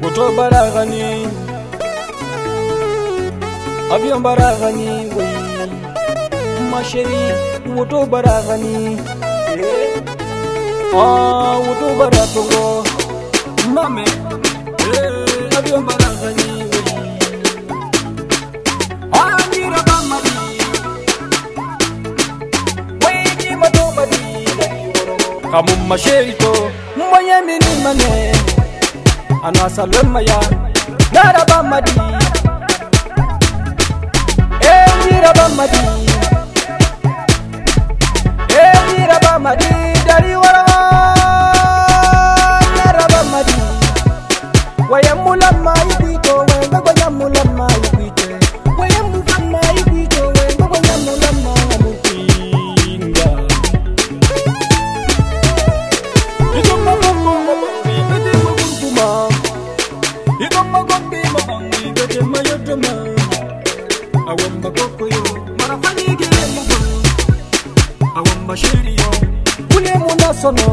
gotobaraganini abyombaraganingo masheri wotobaraganini eh? a ah, wotobaratongo mame abyombaragani eh, ga mo mašeito mmonye menimane ano a sa lwe maya nara ba madi e dira ba madi e dira ba madi dari wara nara ba madi wa ya mulamai awamba koko yo marafanigele mugo awamba sheri yo kune munasono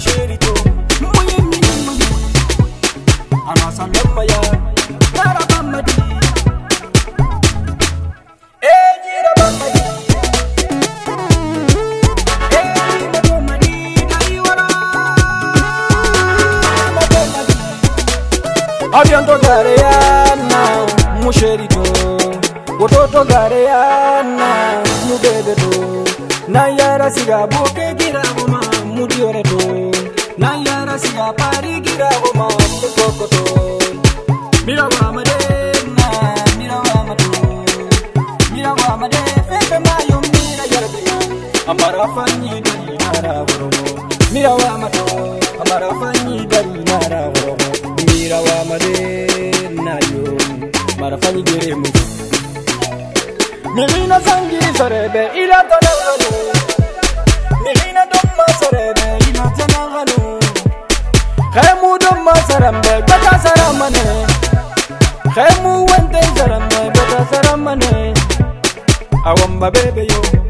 Sheri avyondogareyana musherito wototogareyana mubebeto nayarasigabokegiragoma mudioreto nayarasiga parigiragoma mukokoto miragoamadena miragoamato miragoamade fefe mayo mira yarde amarafanyi dalinaraboromo miragoamato amarafanyi dali mara fanyi gere mu Nilina sangi sarebe ila tana halu Nilina domma sarebe ila tana halu Khemu domma sarambe bata saramane Khemu wente sarambe bata saramane Awamba bebe yo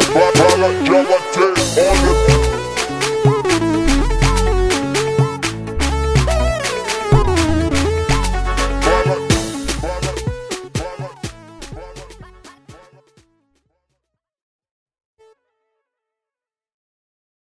Drama, drama, drama, drama,